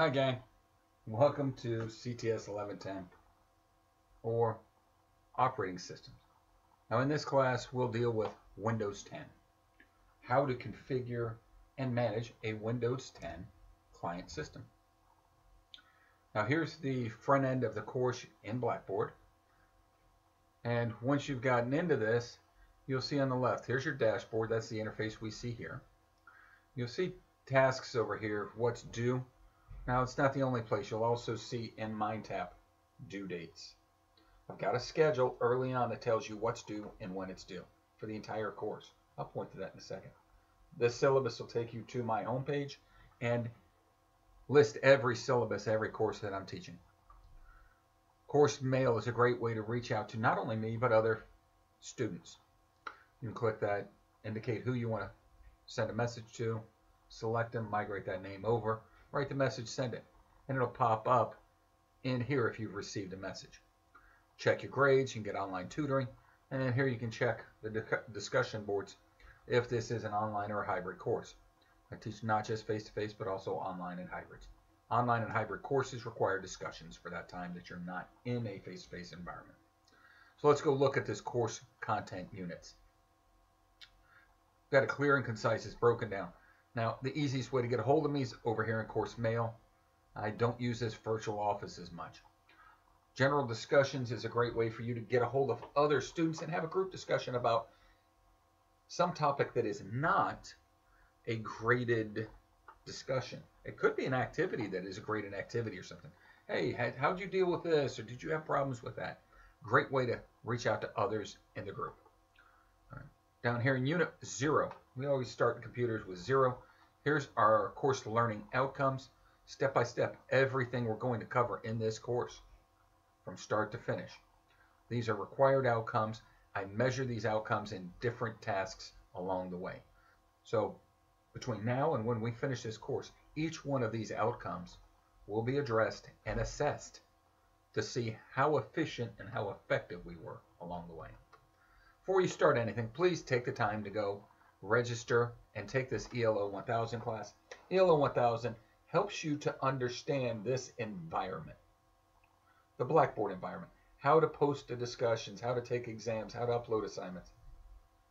Hi gang, welcome to CTS 1110 or operating systems. Now in this class we'll deal with Windows 10, how to configure and manage a Windows 10 client system. Now here's the front end of the course in Blackboard and once you've gotten into this you'll see on the left here's your dashboard that's the interface we see here. You'll see tasks over here, what's due now it's not the only place. You'll also see in MindTap due dates. I've got a schedule early on that tells you what's due and when it's due for the entire course. I'll point to that in a second. This syllabus will take you to my homepage and list every syllabus, every course that I'm teaching. Course mail is a great way to reach out to not only me, but other students. You can click that, indicate who you want to send a message to, select them, migrate that name over, write the message, send it. And it'll pop up in here if you've received a message. Check your grades, you can get online tutoring, and here you can check the discussion boards if this is an online or a hybrid course. I teach not just face-to-face, -face, but also online and hybrids. Online and hybrid courses require discussions for that time that you're not in a face-to-face -face environment. So let's go look at this course content units. Got it clear and concise, it's broken down. Now, the easiest way to get a hold of me is over here in Course Mail. I don't use this virtual office as much. General discussions is a great way for you to get a hold of other students and have a group discussion about some topic that is not a graded discussion. It could be an activity that is a graded activity or something. Hey, how'd you deal with this? Or did you have problems with that? Great way to reach out to others in the group. Down here in Unit 0, we always start computers with 0. Here's our course learning outcomes. Step by step, everything we're going to cover in this course from start to finish. These are required outcomes. I measure these outcomes in different tasks along the way. So between now and when we finish this course, each one of these outcomes will be addressed and assessed to see how efficient and how effective we were along the way. Before you start anything, please take the time to go register and take this ELO 1000 class. ELO 1000 helps you to understand this environment, the Blackboard environment, how to post the discussions, how to take exams, how to upload assignments.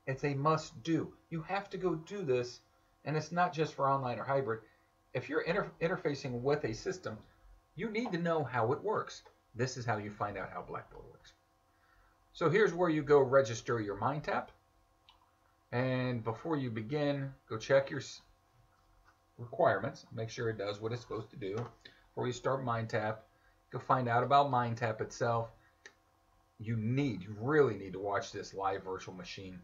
It's a must do. You have to go do this, and it's not just for online or hybrid. If you're inter interfacing with a system, you need to know how it works. This is how you find out how Blackboard works. So here's where you go register your MindTap. And before you begin, go check your requirements. Make sure it does what it's supposed to do. Before you start MindTap, go find out about MindTap itself. You need, you really need to watch this live virtual machine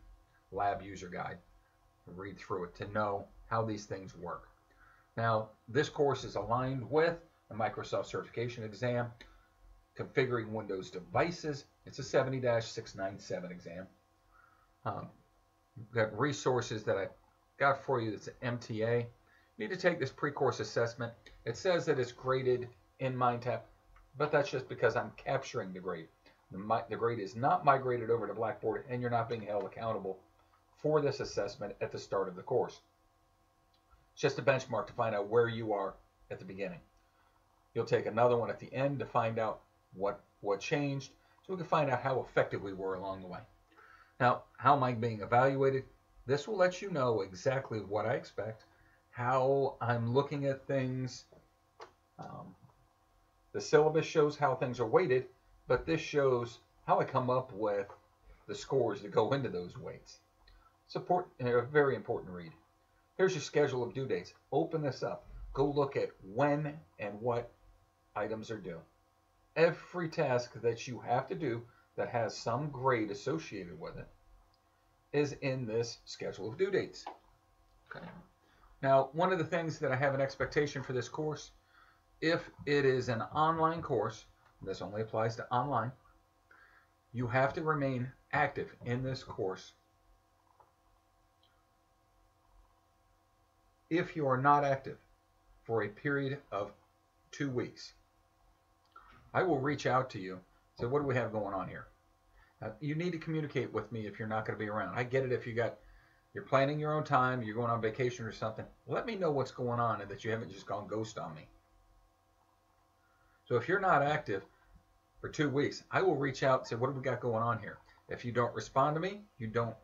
lab user guide. Read through it to know how these things work. Now, this course is aligned with the Microsoft certification exam, configuring Windows devices, it's a 70-697 exam. Um, got resources that I got for you that's an MTA. You need to take this pre-course assessment. It says that it's graded in MindTap, but that's just because I'm capturing the grade. The, the grade is not migrated over to Blackboard, and you're not being held accountable for this assessment at the start of the course. It's just a benchmark to find out where you are at the beginning. You'll take another one at the end to find out what, what changed, so we can find out how effective we were along the way. Now, how am I being evaluated? This will let you know exactly what I expect, how I'm looking at things. Um, the syllabus shows how things are weighted, but this shows how I come up with the scores that go into those weights. Support a very important read. Here's your schedule of due dates. Open this up. Go look at when and what items are due every task that you have to do that has some grade associated with it is in this schedule of due dates. Okay. Now, one of the things that I have an expectation for this course, if it is an online course, this only applies to online, you have to remain active in this course. If you are not active for a period of two weeks, I will reach out to you. So what do we have going on here? You need to communicate with me if you're not going to be around. I get it if you got you're planning your own time, you're going on vacation or something. Let me know what's going on and that you haven't just gone ghost on me. So if you're not active for two weeks, I will reach out and say, what do we got going on here? If you don't respond to me, you don't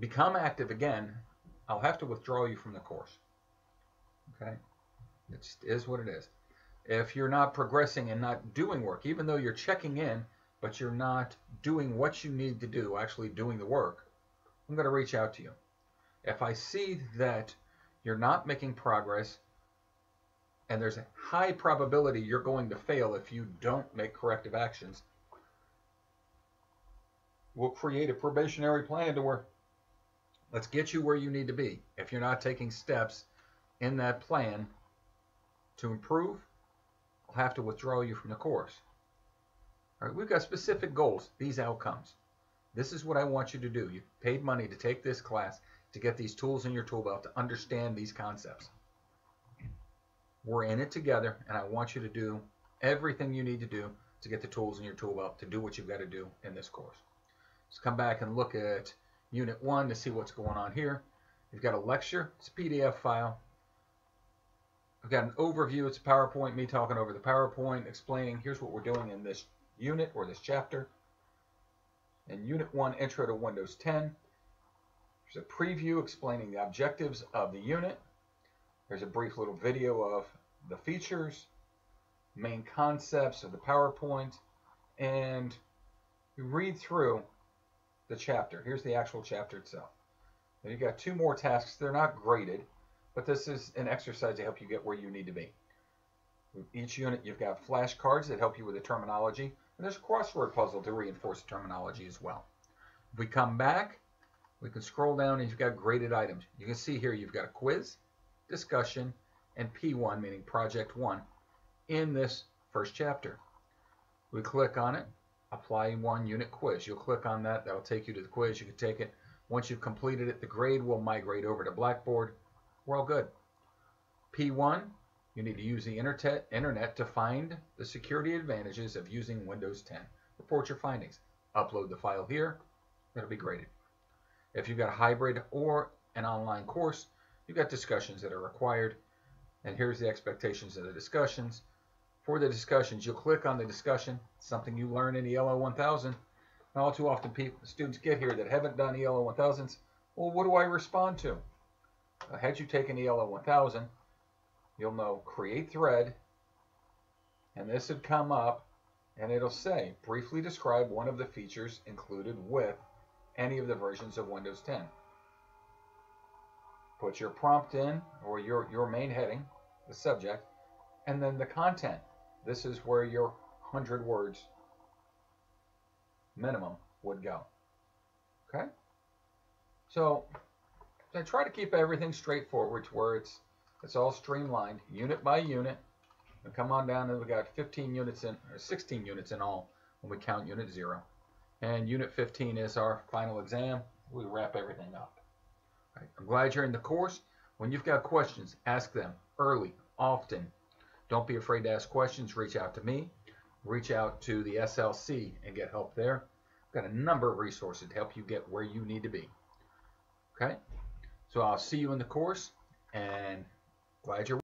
become active again, I'll have to withdraw you from the course. Okay? It just is what it is. If you're not progressing and not doing work, even though you're checking in, but you're not doing what you need to do, actually doing the work, I'm going to reach out to you. If I see that you're not making progress and there's a high probability you're going to fail if you don't make corrective actions, we'll create a probationary plan to where let's get you where you need to be. If you're not taking steps in that plan to improve, I'll have to withdraw you from the course. All right, we've got specific goals, these outcomes. This is what I want you to do. You paid money to take this class to get these tools in your tool belt to understand these concepts. We're in it together, and I want you to do everything you need to do to get the tools in your tool belt to do what you've got to do in this course. Let's come back and look at Unit 1 to see what's going on here. You've got a lecture, it's a PDF file. I've got an overview, it's a PowerPoint, me talking over the PowerPoint, explaining here's what we're doing in this unit or this chapter. In Unit 1, Intro to Windows 10, there's a preview explaining the objectives of the unit. There's a brief little video of the features, main concepts of the PowerPoint, and you read through the chapter. Here's the actual chapter itself. Now you've got two more tasks. They're not graded, but this is an exercise to help you get where you need to be. Each unit, you've got flashcards that help you with the terminology, and there's a crossword puzzle to reinforce the terminology as well. If we come back, we can scroll down and you've got graded items. You can see here you've got a quiz, discussion, and P1, meaning project one, in this first chapter. We click on it, apply one unit quiz. You'll click on that, that'll take you to the quiz. You can take it. Once you've completed it, the grade will migrate over to Blackboard. We're all good. P1, you need to use the internet to find the security advantages of using Windows 10. Report your findings. Upload the file here. It'll be graded. If you've got a hybrid or an online course, you've got discussions that are required. And here's the expectations of the discussions. For the discussions, you'll click on the discussion, something you learn in ELO 1000. And all too often people, students get here that haven't done ELO 1000s. Well, what do I respond to? Had you taken ELO 1000, you'll know create thread, and this would come up, and it'll say, briefly describe one of the features included with any of the versions of Windows 10. Put your prompt in, or your, your main heading, the subject, and then the content. This is where your 100 words minimum would go. Okay? So I try to keep everything straightforward to where it's it's all streamlined, unit by unit. And come on down and we got 15 units in, or 16 units in all when we count unit 0 and Unit 15 is our final exam. We wrap everything up. Right. I'm glad you're in the course. When you've got questions, ask them early, often. Don't be afraid to ask questions. Reach out to me. Reach out to the SLC and get help there. I've got a number of resources to help you get where you need to be. Okay? So I'll see you in the course and glad you're